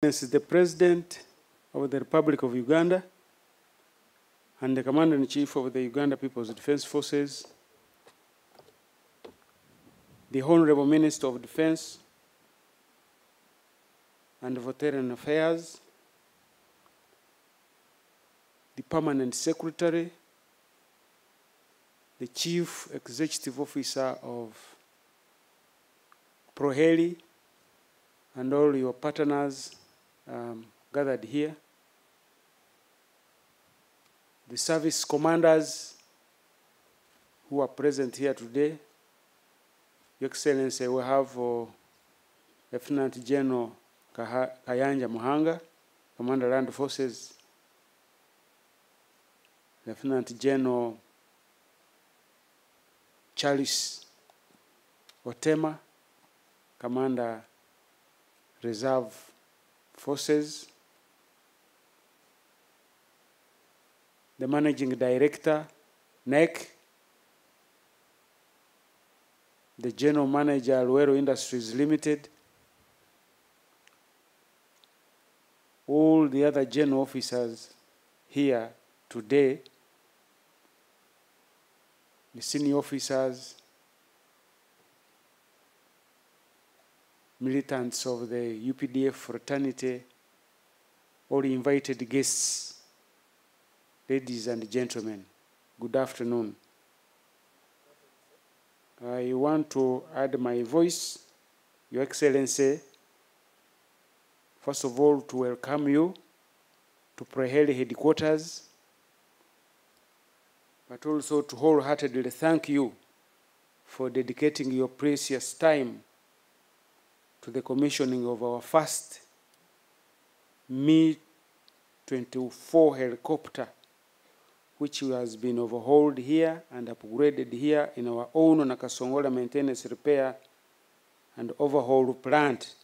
This is the President of the Republic of Uganda and the Commander-in-Chief of the Uganda People's Defense Forces, the Honorable Minister of Defense and Veteran Affairs, the Permanent Secretary, the Chief Executive Officer of Proheli, and all your partners um, gathered here, the service commanders who are present here today, Your Excellency, we have uh, Lieutenant General Kayanja Muhanga, Commander Land Forces, Lieutenant General Charles Otema, Commander Reserve Forces, the Managing Director, NEC, the General Manager, Luwero Industries Limited, all the other general officers here today, the senior officers, militants of the UPDF fraternity, all invited guests, ladies and gentlemen, good afternoon. I want to add my voice, Your Excellency, first of all, to welcome you to Proheli headquarters, but also to wholeheartedly thank you for dedicating your precious time to the commissioning of our first Mi 24 helicopter, which has been overhauled here and upgraded here in our own Nakasongola Maintenance Repair and Overhaul Plant.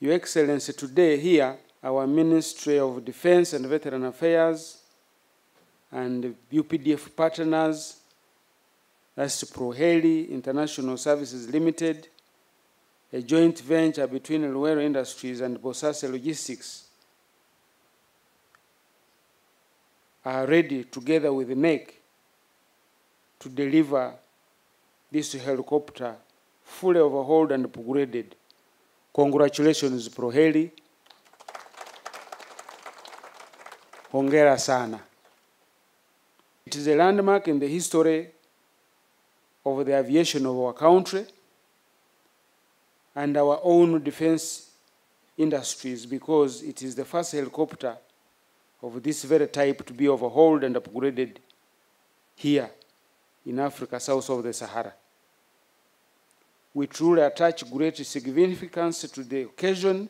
Your Excellency, today here, our Ministry of Defense and Veteran Affairs and UPDF partners, that's Proheli International Services Limited, a joint venture between Luero Industries and Bosase Logistics, are ready together with NEC to deliver this helicopter fully overhauled and upgraded. Congratulations, Proheli. Hongera sana. It is a landmark in the history of the aviation of our country and our own defense industries because it is the first helicopter of this very type to be overhauled and upgraded here in Africa south of the Sahara. We truly attach great significance to the occasion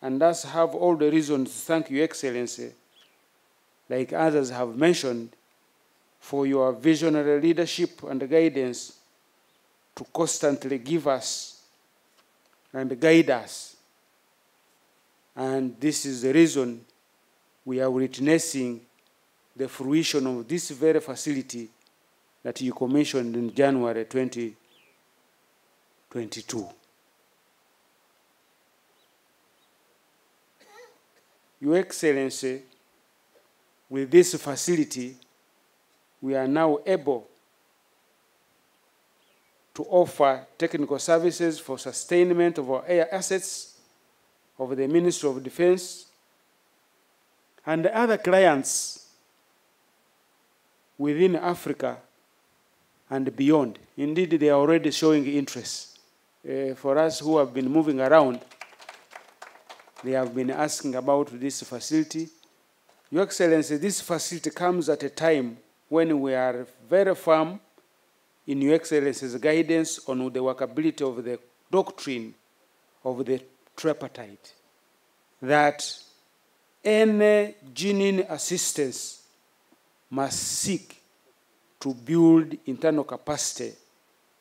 and thus have all the reasons to thank Your Excellency, like others have mentioned, for your visionary leadership and guidance to constantly give us and guide us. And this is the reason we are witnessing the fruition of this very facility that you commissioned in January 2022. Your Excellency, with this facility, we are now able to offer technical services for sustainment of our air assets of the Ministry of Defense and other clients within Africa and beyond. Indeed, they are already showing interest. Uh, for us who have been moving around, they have been asking about this facility. Your Excellency, this facility comes at a time when we are very firm in Your Excellency's guidance on the workability of the doctrine of the tripartite, that any genuine assistance must seek to build internal capacity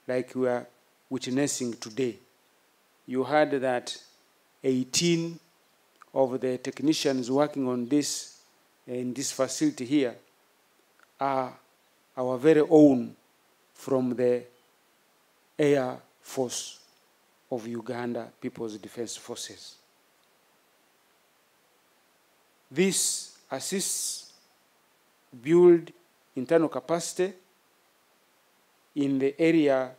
like we are witnessing today. You heard that 18 of the technicians working on this in this facility here are our very own from the Air Force. of Uganda People's Defense Forces. This assists build internal capacity in the area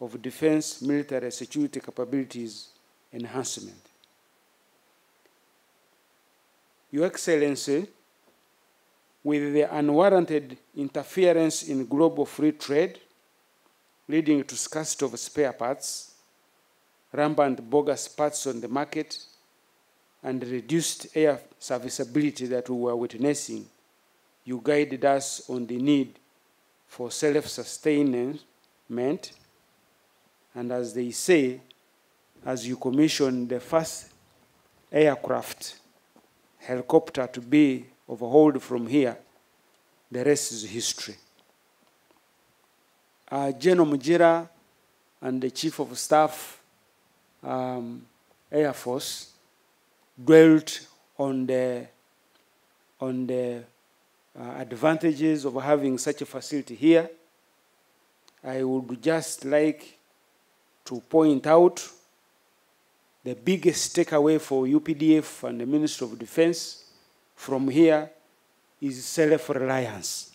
of defense, military security capabilities enhancement. Your Excellency, with the unwarranted interference in global free trade, leading to scarcity of spare parts, rampant bogus parts on the market, and reduced air serviceability that we were witnessing, you guided us on the need for self-sustainment, and as they say, as you commissioned the first aircraft helicopter to be overhauled from here, the rest is history. Uh, General Mugira and the Chief of Staff, um, Air Force, dwelt on the, on the uh, advantages of having such a facility here. I would just like to point out the biggest takeaway for UPDF and the Ministry of Defense from here is self-reliance.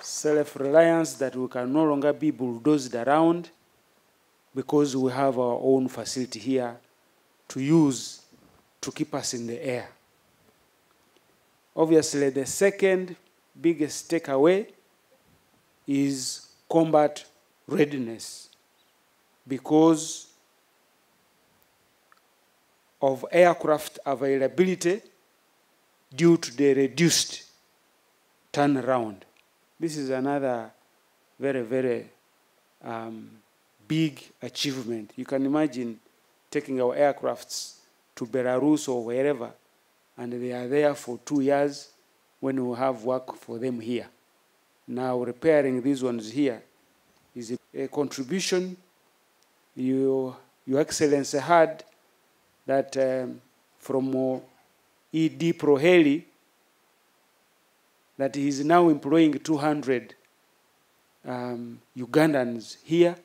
Self-reliance that we can no longer be bulldozed around because we have our own facility here to use to keep us in the air. Obviously, the second biggest takeaway is combat readiness because of aircraft availability due to the reduced turnaround. This is another very, very um, big achievement. You can imagine taking our aircrafts to Belarus or wherever, and they are there for two years when we have work for them here. Now, repairing these ones here is a, a contribution you, Your Excellency had that um, from uh, ED Proheli that he is now employing 200 um, Ugandans here.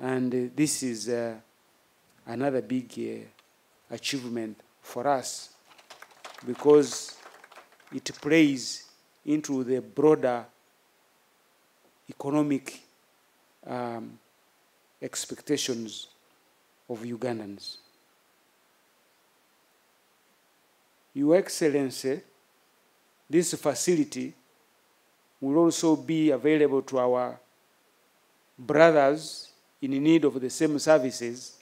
And uh, this is uh, another big uh, achievement for us because it plays into the broader economic um, expectations of Ugandans. Your Excellency, this facility will also be available to our brothers in need of the same services,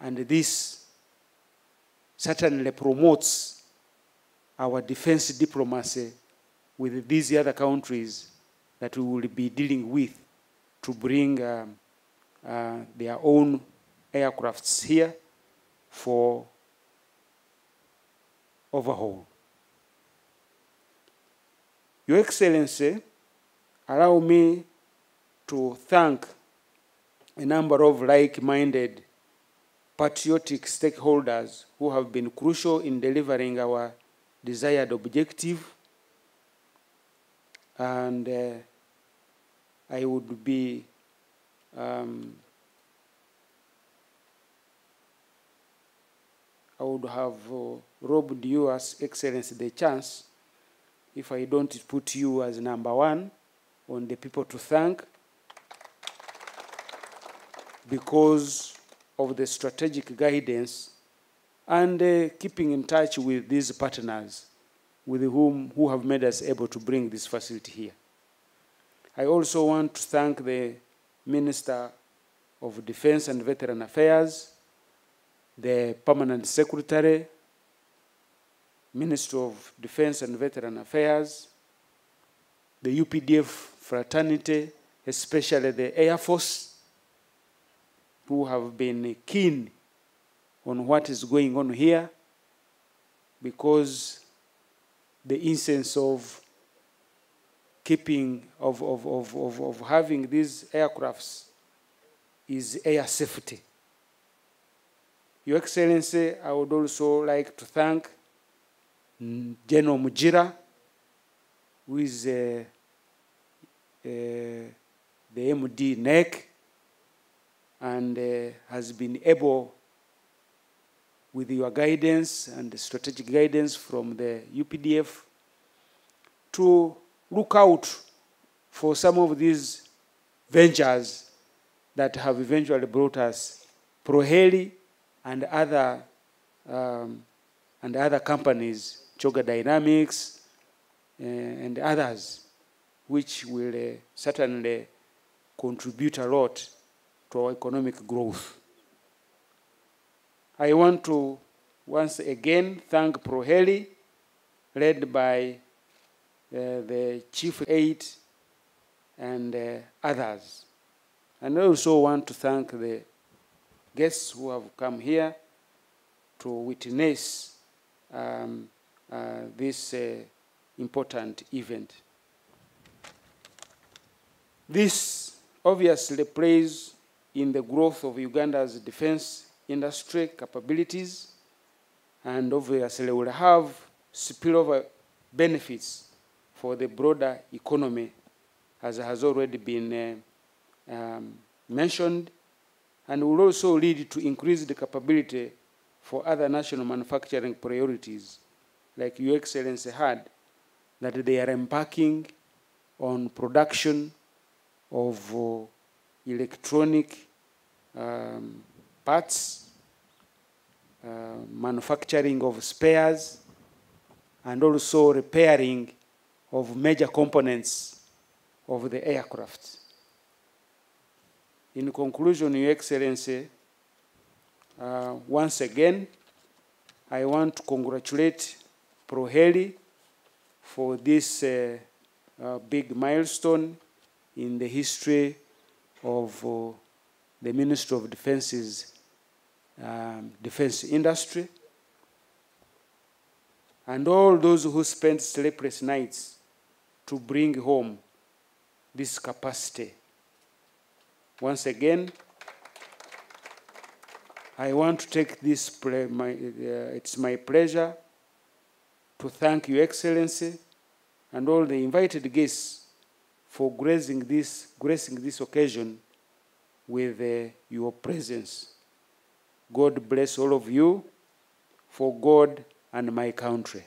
and this certainly promotes our defense diplomacy with these other countries that we will be dealing with to bring um, uh, their own aircrafts here for overhaul. Your Excellency, allow me to thank a number of like-minded patriotic stakeholders who have been crucial in delivering our desired objective. And uh, I would be um, I would have uh, robbed you as Excellency the chance if I don't put you as number one on the people to thank because of the strategic guidance and uh, keeping in touch with these partners with whom who have made us able to bring this facility here. I also want to thank the Minister of Defense and Veteran Affairs, the Permanent Secretary, Minister of Defense and Veteran Affairs, the UPDF fraternity, especially the Air Force, who have been keen on what is going on here because the instance of keeping, of, of, of, of, having these aircrafts is air safety. Your Excellency, I would also like to thank General Mugira, who is uh, uh, the MD NEC and uh, has been able, with your guidance and strategic guidance from the UPDF, to look out for some of these ventures that have eventually brought us Proheli and other um, and other companies, Choga Dynamics uh, and others, which will uh, certainly contribute a lot to our economic growth. I want to once again thank Proheli, led by uh, the chief aide and others. And I also want to thank the guests who have come here to witness um, uh, this uh, important event. This obviously plays in the growth of Uganda's defense industry capabilities and obviously will have spillover benefits for the broader economy as has already been uh, um, mentioned and will also lead to increased capability for other national manufacturing priorities like Your Excellency had that they are embarking on production of uh, electronic um, parts, uh, manufacturing of spares, and also repairing of major components of the aircraft. In conclusion, Your Excellency, uh, once again, I want to congratulate Proheli for this uh, uh, big milestone in the history of uh, the Ministry of Defense's um, defense industry. And all those who spent sleepless nights to bring home this capacity. Once again, I want to take this, my, uh, it's my pleasure to thank Your Excellency and all the invited guests for gracing this, gracing this occasion with uh, your presence. God bless all of you for God and my country.